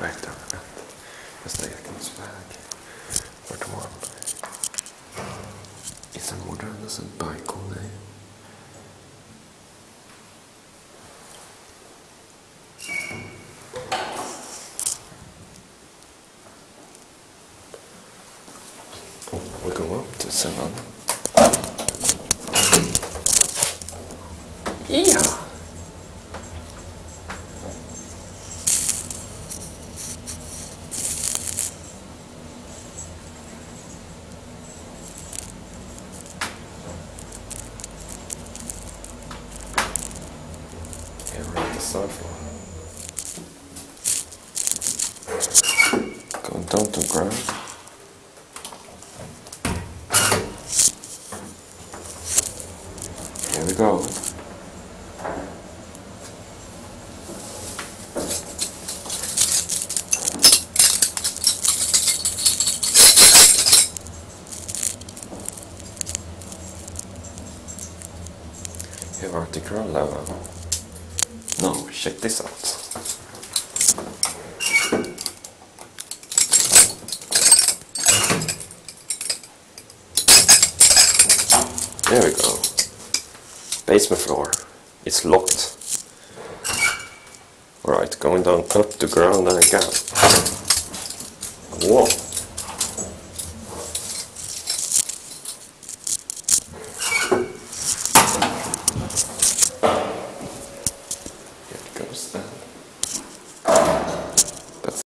verkligen rätt. Gösta Ekmans väg. 41. Is there more than a bike all day? We go up to seven. Yeah. Third. Going down to ground. Here we go. Here are the ground level. No, check this out. There we go. Basement floor. It's locked. Alright, going down up the ground and again. Whoa. просто.